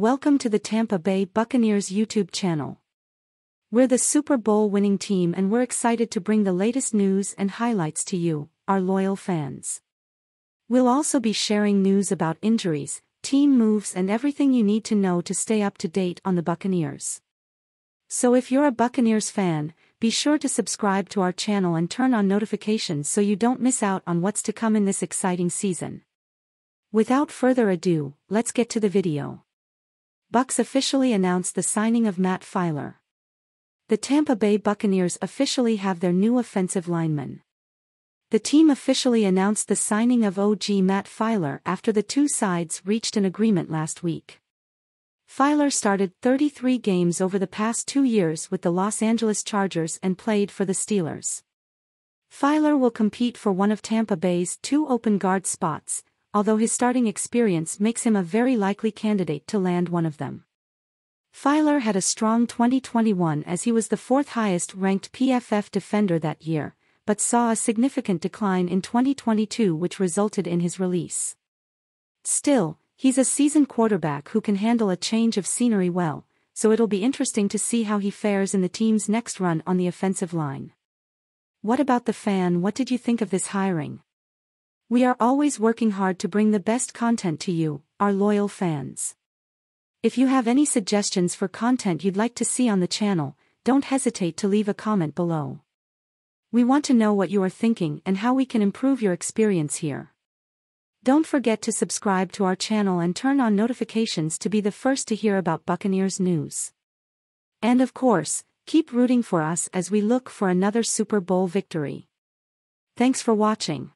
Welcome to the Tampa Bay Buccaneers YouTube channel. We're the Super Bowl winning team and we're excited to bring the latest news and highlights to you, our loyal fans. We'll also be sharing news about injuries, team moves and everything you need to know to stay up to date on the Buccaneers. So if you're a Buccaneers fan, be sure to subscribe to our channel and turn on notifications so you don't miss out on what's to come in this exciting season. Without further ado, let's get to the video. Bucs officially announced the signing of Matt Feiler. The Tampa Bay Buccaneers officially have their new offensive lineman. The team officially announced the signing of OG Matt Feiler after the two sides reached an agreement last week. Feiler started 33 games over the past two years with the Los Angeles Chargers and played for the Steelers. Feiler will compete for one of Tampa Bay's two open guard spots, although his starting experience makes him a very likely candidate to land one of them. Feiler had a strong 2021 as he was the fourth highest ranked PFF defender that year, but saw a significant decline in 2022 which resulted in his release. Still, he's a seasoned quarterback who can handle a change of scenery well, so it'll be interesting to see how he fares in the team's next run on the offensive line. What about the fan? What did you think of this hiring? We are always working hard to bring the best content to you, our loyal fans. If you have any suggestions for content you'd like to see on the channel, don't hesitate to leave a comment below. We want to know what you are thinking and how we can improve your experience here. Don't forget to subscribe to our channel and turn on notifications to be the first to hear about Buccaneers news. And of course, keep rooting for us as we look for another Super Bowl victory. Thanks for watching.